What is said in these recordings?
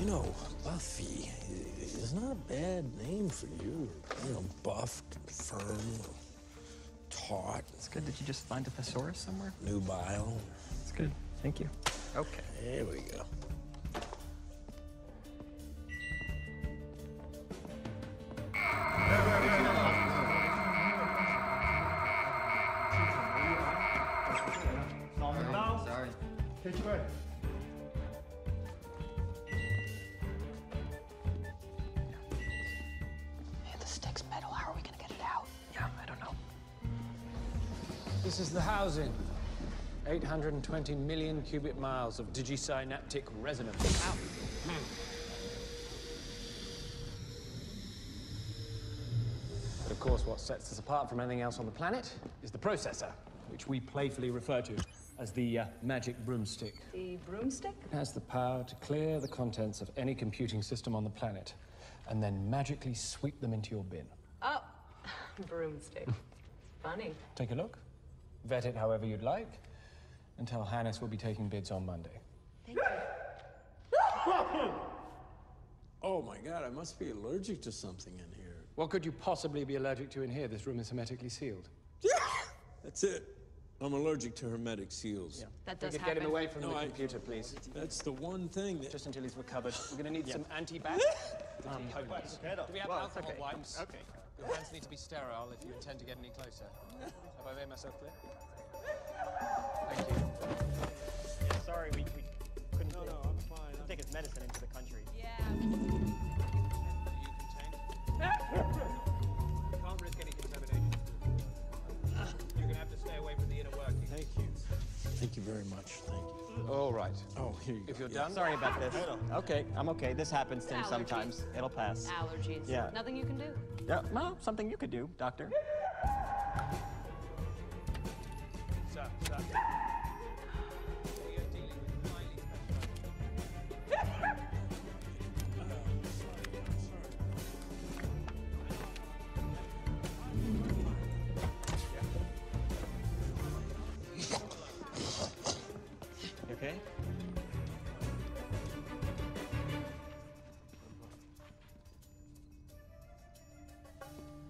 You know, Buffy is not a bad name for you. You know, buffed, firm, taut, It's good. Did you just find a thesaurus somewhere? nubile. It's good. Thank you. Okay. There we go. Sorry. Hey, This is the housing. 820 million cubic miles of digisynaptic resonance. But of course, what sets us apart from anything else on the planet is the processor, which we playfully refer to as the uh, magic broomstick. The broomstick? It has the power to clear the contents of any computing system on the planet and then magically sweep them into your bin. Oh, broomstick. Funny. Take a look. Vet it however you'd like. And tell Hannes we'll be taking bids on Monday. Thank you. Oh my God, I must be allergic to something in here. What could you possibly be allergic to in here? This room is hermetically sealed. Yeah! That's it. I'm allergic to hermetic seals. That We does could get him away from No, the I- computer, please. That's the one thing that. Just until he's recovered. We're going to need some anti-bac. um, wipes. Do we have Well, alcohol okay. wipes? Okay. Your hands need to be sterile if you intend to get any closer. Have I made myself clear? Thank you. Yeah, sorry, we, we couldn't No, no, I'm fine. take his medicine into the country. Yeah. You can't risk any contamination. You're going to have to stay away from the inner workings. Thank you. Thank you very much. Thank you. All right. Oh, here you go. If you're Yeah. done, Sorry about this. Okay, I'm okay. This happens to him Allergies. sometimes. It'll pass. Allergies. Yeah. Nothing you can do. Yeah, well, something you could do, doctor. Sir, sir.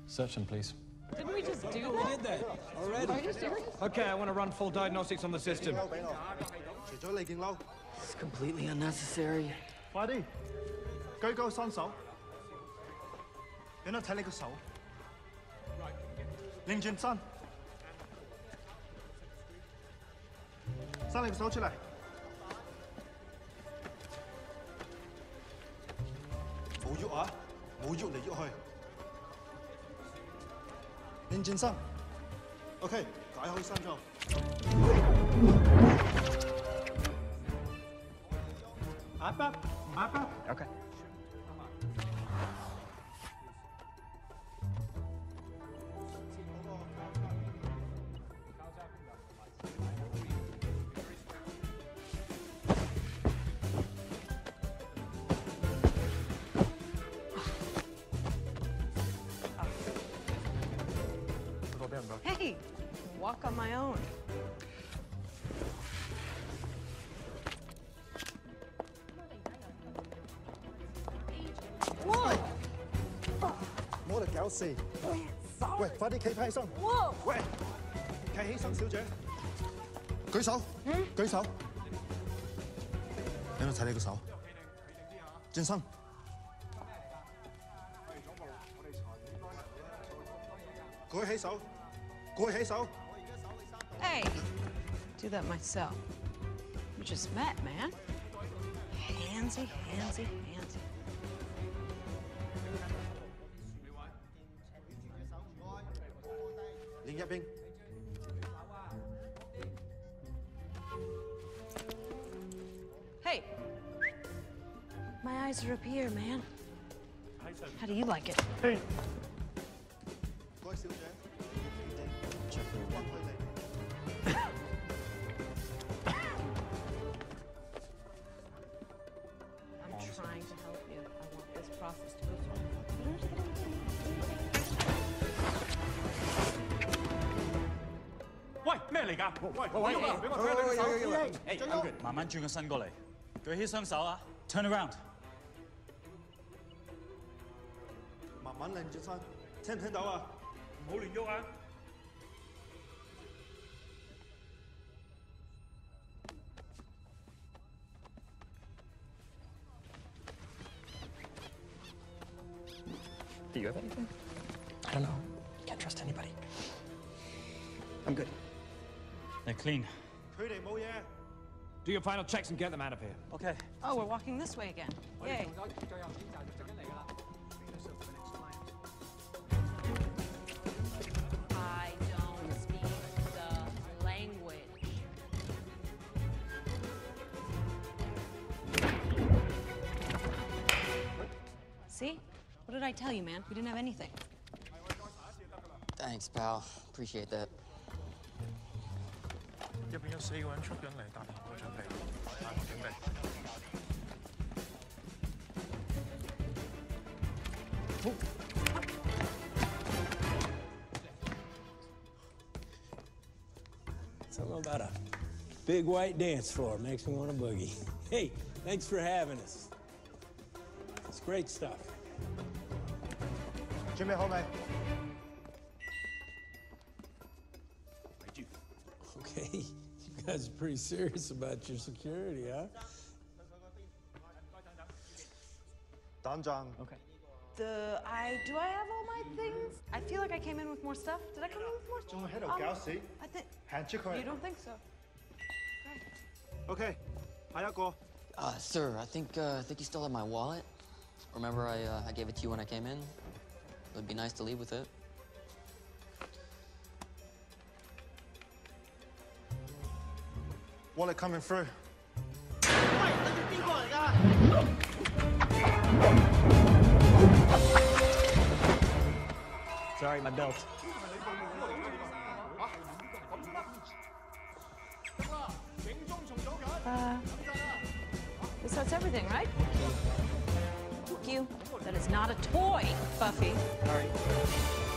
Search them, please. Didn't we just do We that? did that already. Are you serious? Okay, I want to run full diagnostics on the system. 除咗你件褛， It's completely unnecessary. 快啲举高双手，俾我睇你个手，拧转身，伸你个手出嚟，冇喐啊，冇喐嚟喐去， Nên OK, 解开衫罩 walk on my own. Whoa! 冇嚟搞事！喂，快啲企翻起身！ Whoa! 喂，企起身，小姐。举手，举手。俾我睇你个手。转身。举起手，举起手。 Hey, do that myself. We just met, man. Handsy, handsy, handsy. Ling Yaping. Hey! My eyes are up here, man. How do you like it? Hey! 嚟㗎？喂喂，俾我睇你隻手。誒，慢慢轉個身過嚟，舉起雙手啊，turn around。慢慢擰轉身，聽唔聽到啊？唔好亂喐啊！Do you have anything? I don't know. Can't trust anybody. I'm good. They're clean. Pretty, oh Do your final checks and get them out of here. Okay. Oh, we're walking this way again. Yay. I don't speak the language. See? What did I tell you, man? We didn't have anything. Thanks, pal. Appreciate that. 入边有四个人出紧嚟，但系我准备，但我准备。 Something about a big white dance floor makes me want to boogie. Hey, thanks for having us. It's great stuff. 准备好 You guys are pretty serious about your security, huh? Danjang. Okay. The I do I have all my things? I feel like I came in with more stuff. Did I come in with more stuff? Um, I think. You don't think so? Okay. Hayako. Uh, sir, I think uh, I think you still have my wallet. Remember, I uh, I gave it to you when I came in. It would be nice to leave with it. Wallet coming through。Sorry, my belt. Uh, this that's everything, right? Thank you. That is not a toy, Buffy. Sorry.